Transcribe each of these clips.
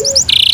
Yeah.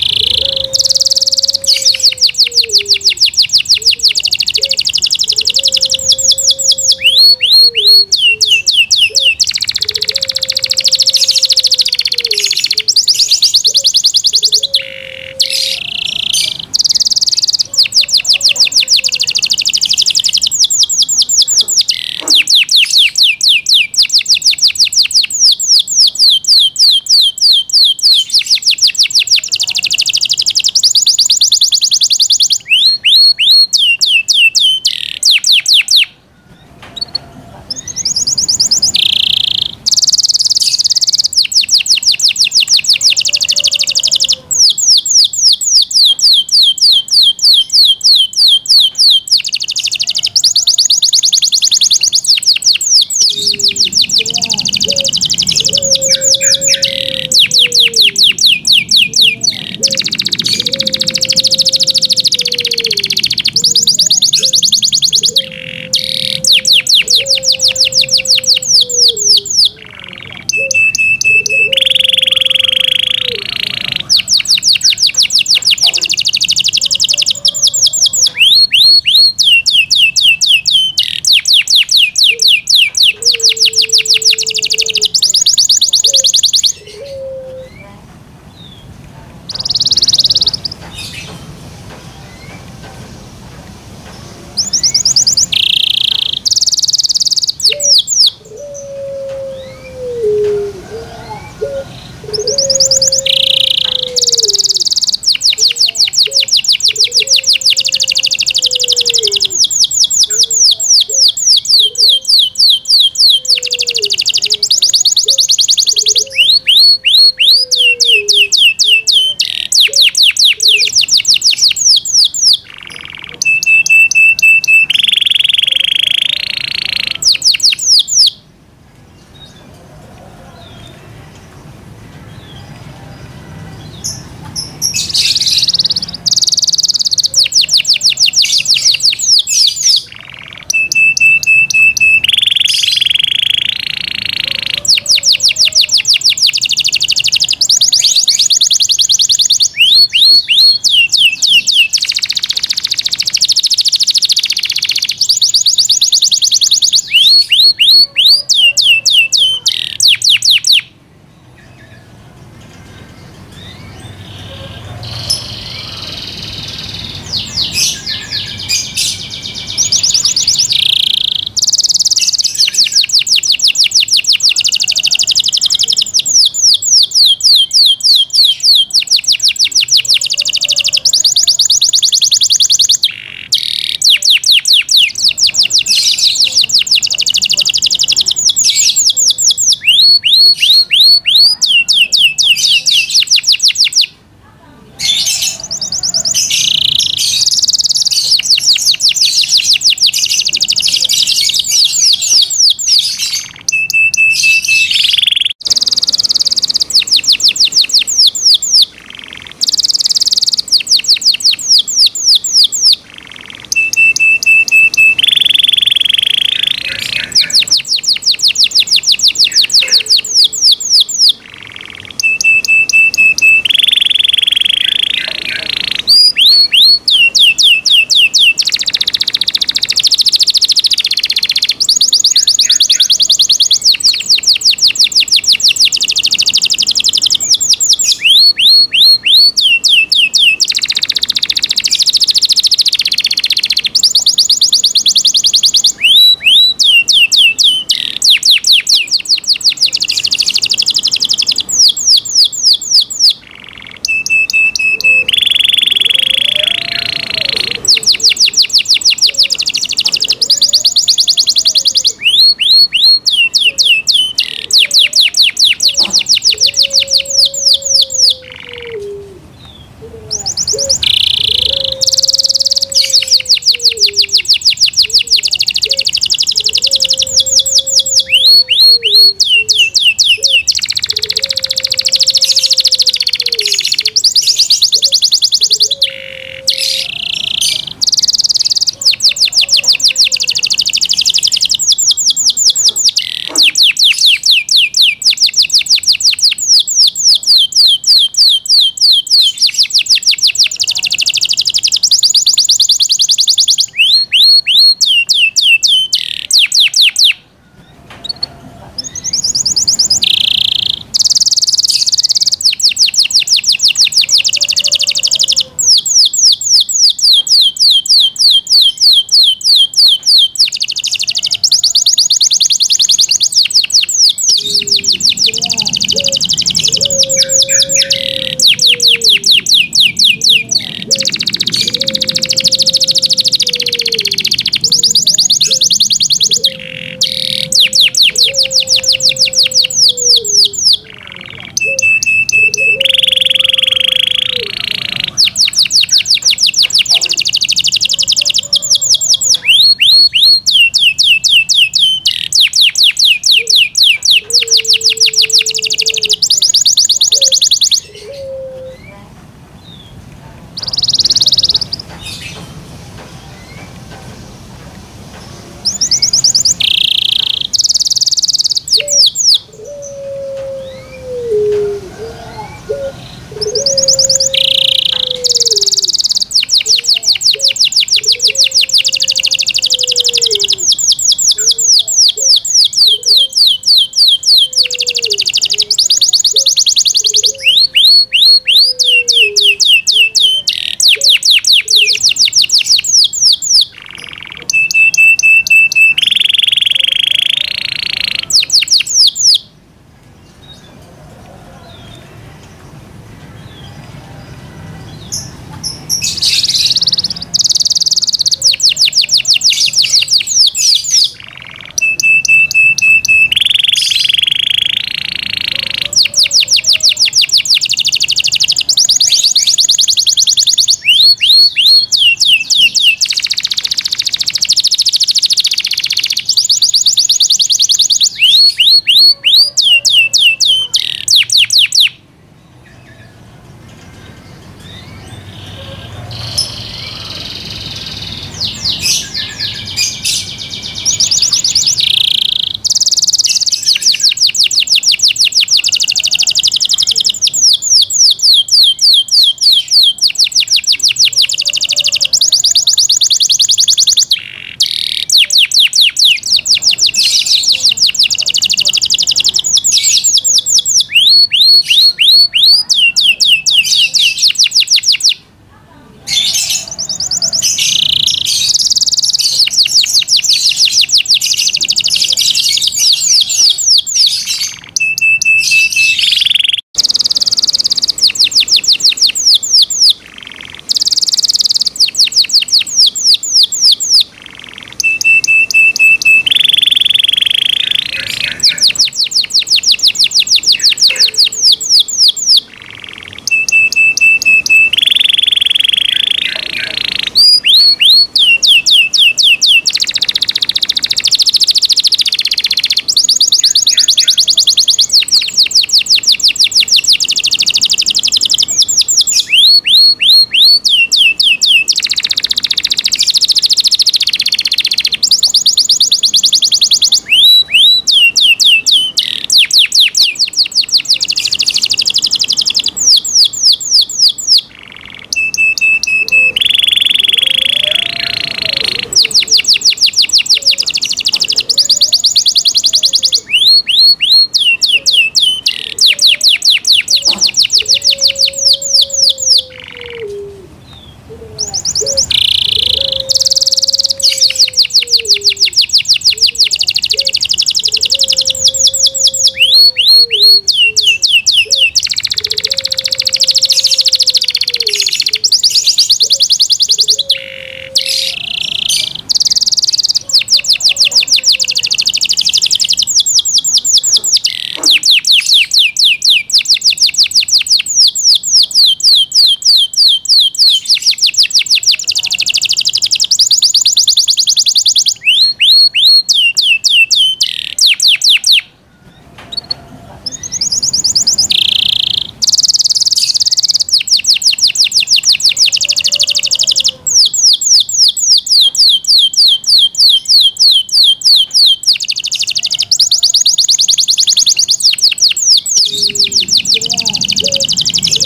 Thank you.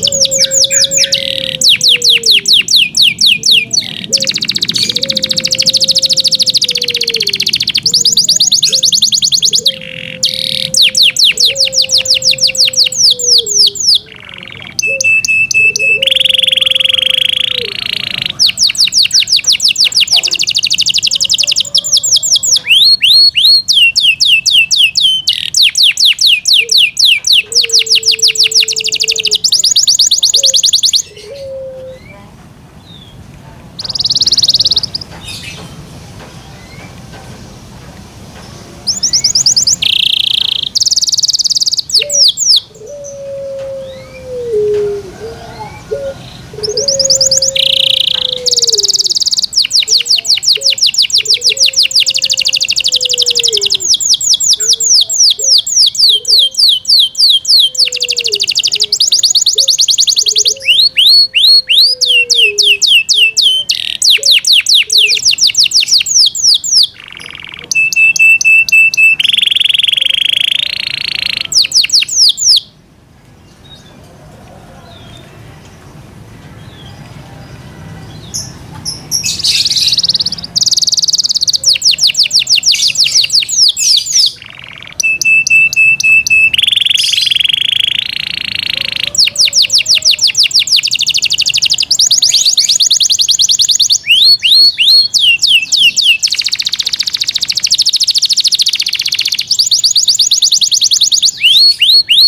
Thank you. あ。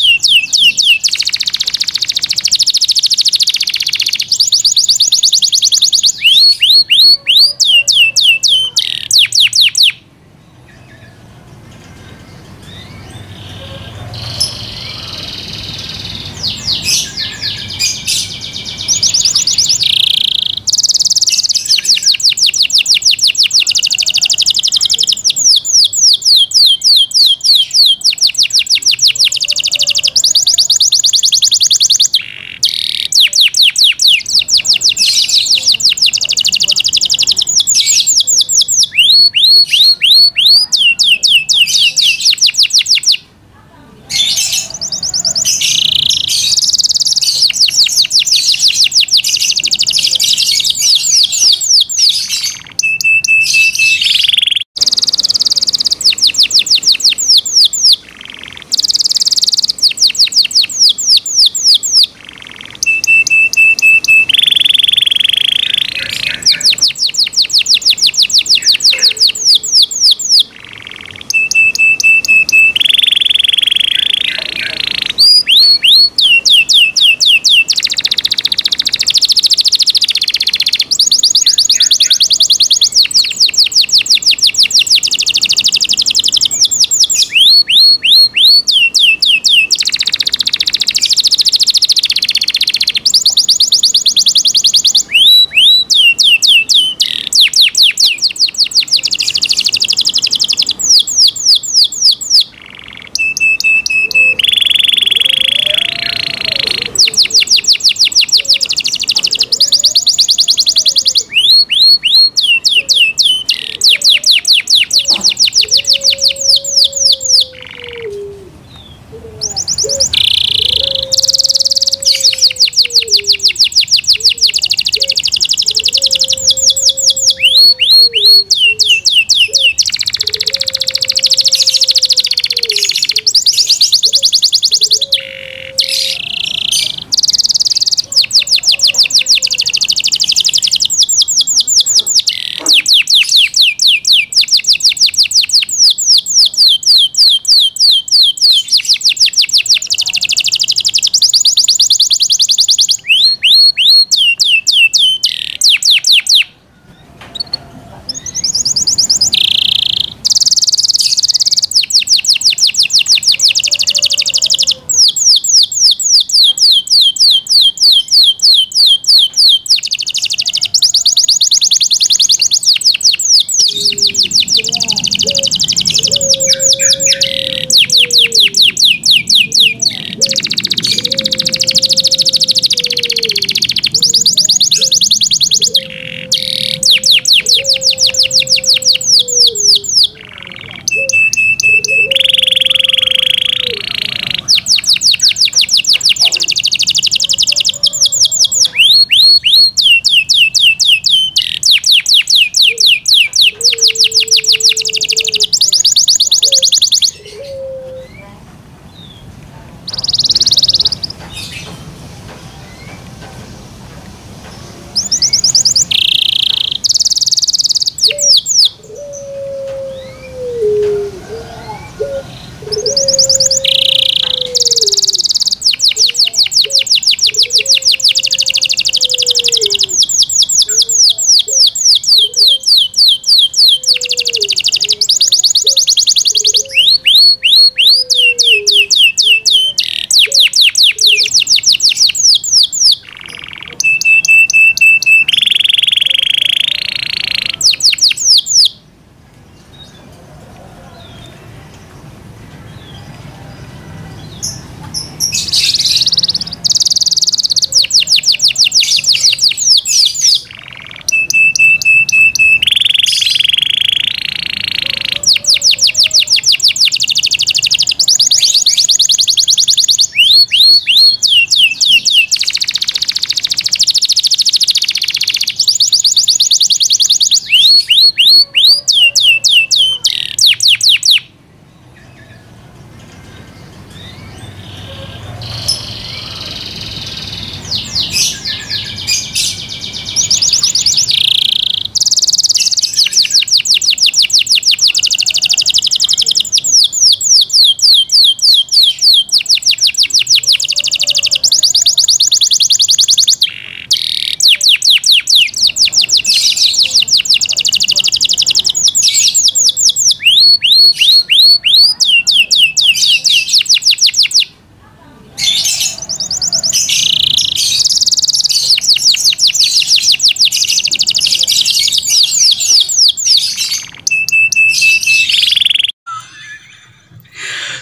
you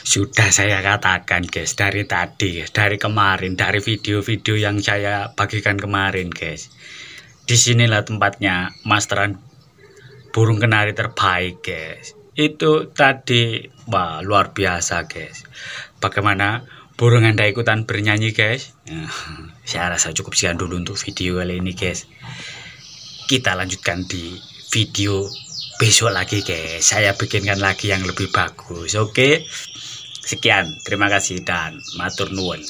Sudah saya katakan guys dari tadi dari kemarin dari video-video yang saya bagikan kemarin guys. Di sinilah tempatnya masteran burung kenari terbaik guys. Itu tadi wah luar biasa guys. Bagaimana burung anda ikutan bernyanyi guys? saya rasa cukup sekian dulu untuk video kali ini guys. Kita lanjutkan di video besok lagi guys saya bikinkan lagi yang lebih bagus oke okay? Sekian, terima kasih dan matur nuwun.